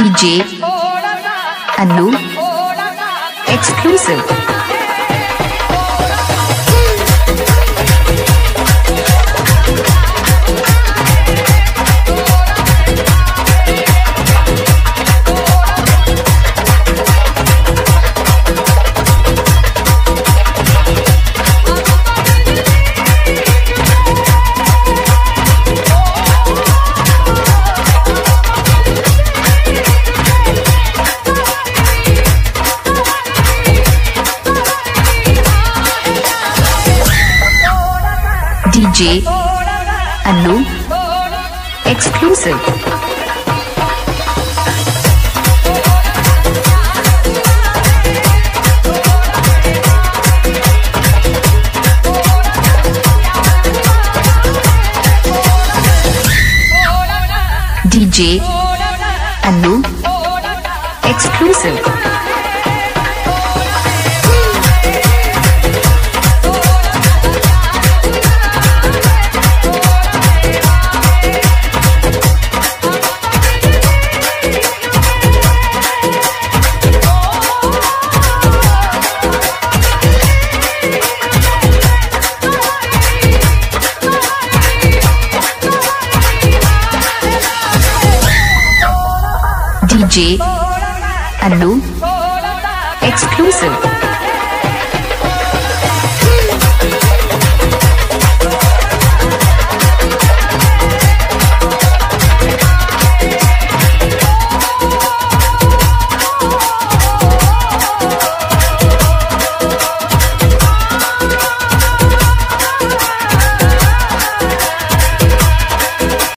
DJ Anu Exclusive DJ Anu Exclusive DJ Anu Exclusive DJ Anu. Exclusive